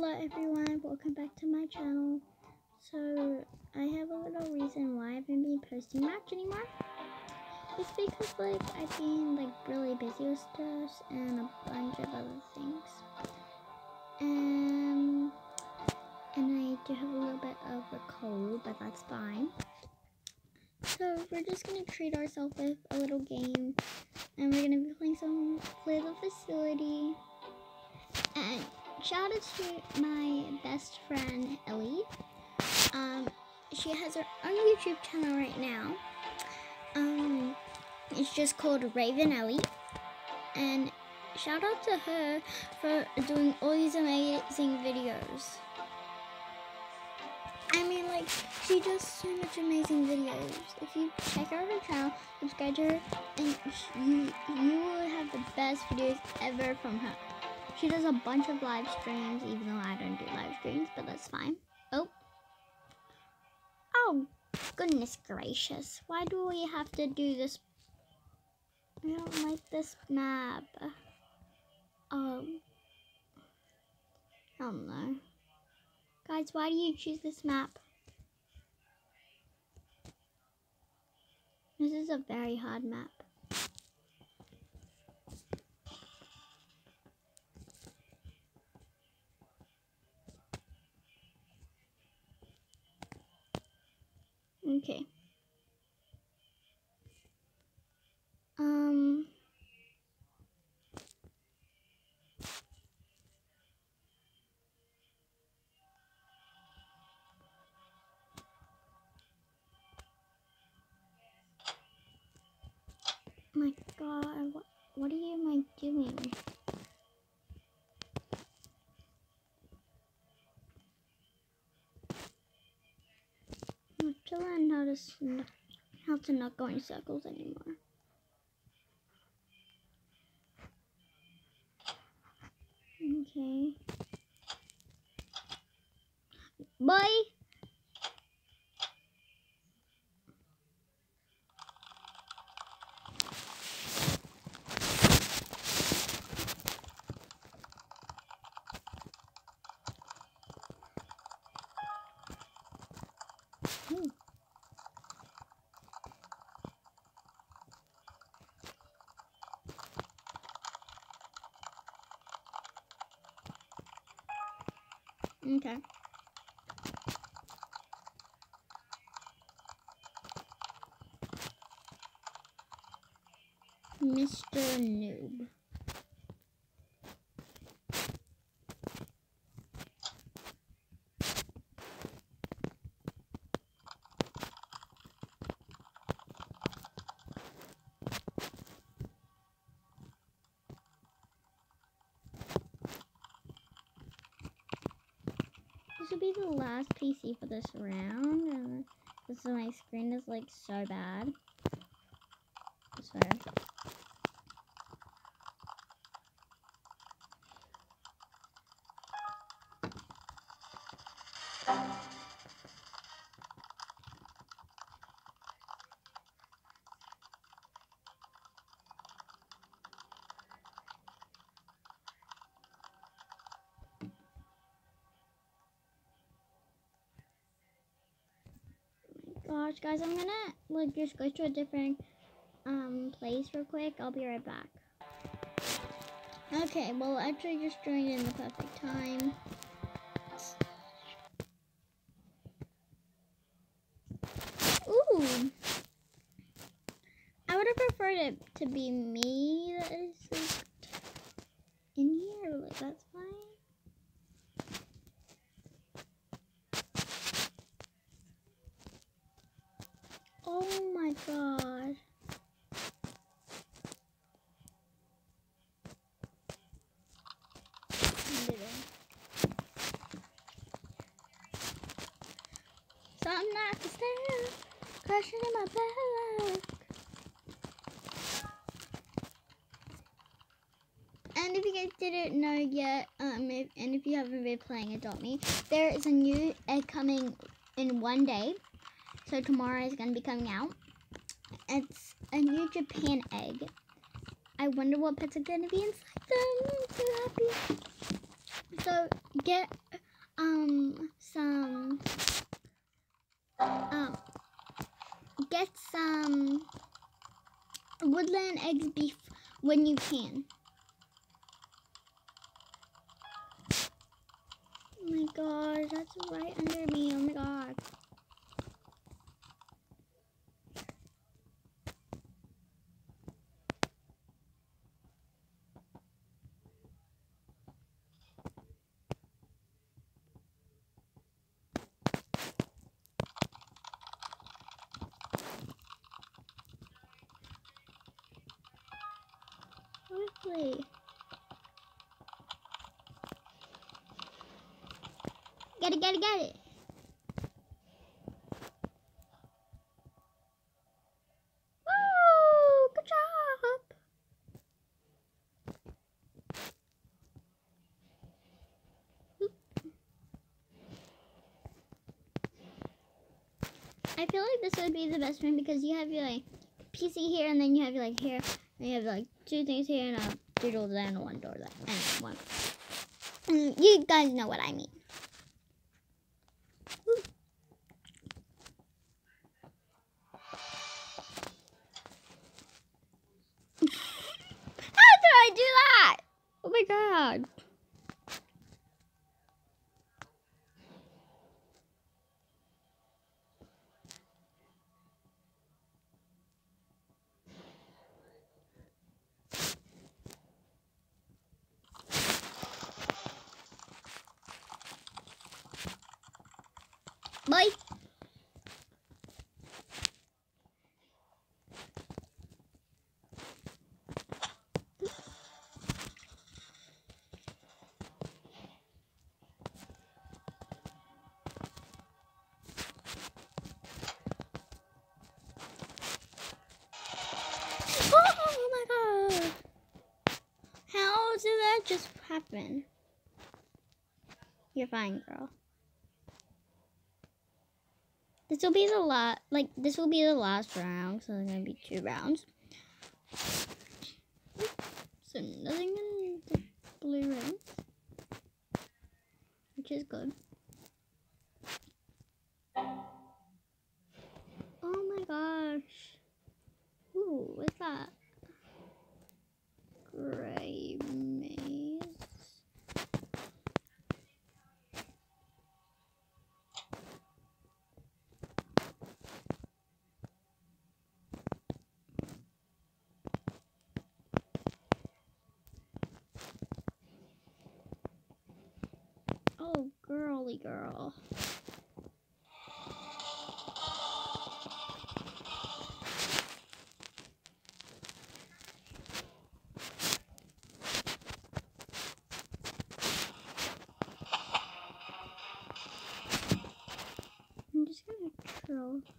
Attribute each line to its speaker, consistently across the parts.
Speaker 1: Hello everyone, welcome back to my channel. So, I have a little reason why I haven't been posting much anymore. It's because like I've been like really busy with stuff and a bunch of other things. Um, and I do have a little bit of a cold, but that's fine. So we're just gonna treat ourselves with a little game and we're gonna be playing some Flee the Facility. And shout out to my best friend Ellie. Um, she has her own YouTube channel right now. Um, it's just called Raven Ellie. And shout out to her for doing all these amazing videos. I mean, like, she does so much amazing videos. If you check out her channel, subscribe to her, and you, you will have the best videos ever from her. She does a bunch of live streams, even though I don't do live streams, but that's fine. Oh. Oh, goodness gracious. Why do we have to do this? I don't like this map. Um, I don't know. Guys, why do you choose this map? This is a very hard map. God, what, what are you am I doing? Learn how to how to not go in circles anymore. Okay. Bye. Okay. Mr. Noob. This will be the last PC for this round, and this is my screen is like so bad. Gosh, guys, I'm gonna like just go to a different um place real quick. I'll be right back. Okay, well, actually just joined in the perfect time. Ooh. I would have preferred it to be me that is like, in here. Like, that's fine. Oh my god. In my back. And if you guys didn't know yet, um, if, and if you haven't been playing Adopt Me, there is a new egg coming in one day. So tomorrow is going to be coming out. It's a new Japan egg. I wonder what pets are going to be inside them. I'm so happy. So get um, get some woodland eggs beef when you can. Oh my god, that's right under me. Oh my god. Quickly. Get it, get it, get it. Woo! Good job. I feel like this would be the best one because you have your like PC here and then you have like here and you have like two things here and a doodle there and one door there and one. Mm, You guys know what I mean. How I do that? Oh my god. Just happen? You're fine, girl. This will be the last, like, this will be the last round, so there's gonna be two rounds. So nothing in the blue rings, which is good. Oh my gosh. Ooh, what's that? Gray maze. Oh, girly girl. I'm just gonna troll.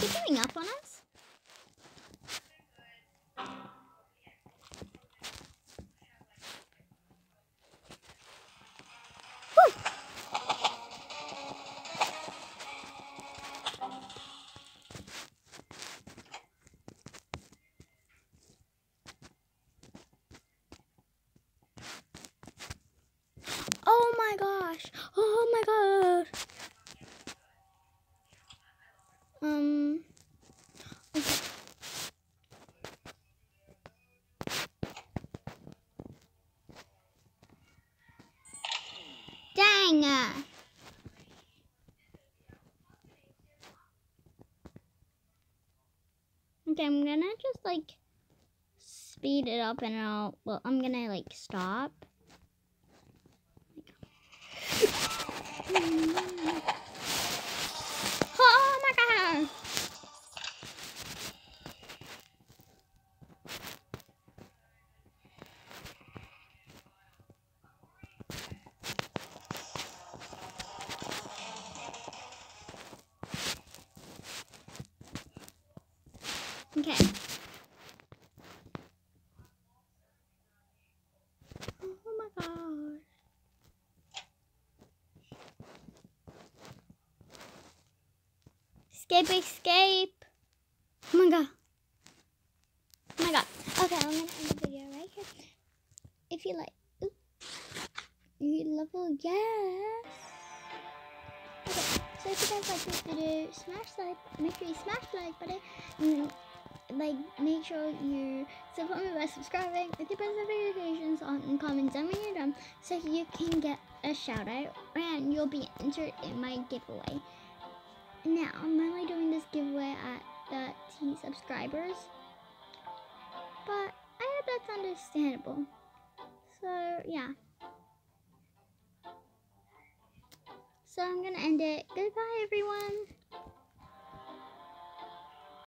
Speaker 1: She giving up on us? I'm gonna just like speed it up and I'll, well, I'm gonna like stop. Okay. Oh my god. Escape, escape. Oh my god. Oh my god. Okay, I'm gonna end the video right here. If you like, ooh, you level, yes. Okay, so if you guys like this video, smash like, make sure you smash like button, and like make sure you support me by subscribing with your press notifications on and comments down when you're done, so you can get a shout out and you'll be entered in my giveaway. Now I'm only doing this giveaway at the T subscribers, but I hope that's understandable. So yeah. So I'm gonna end it. Goodbye everyone.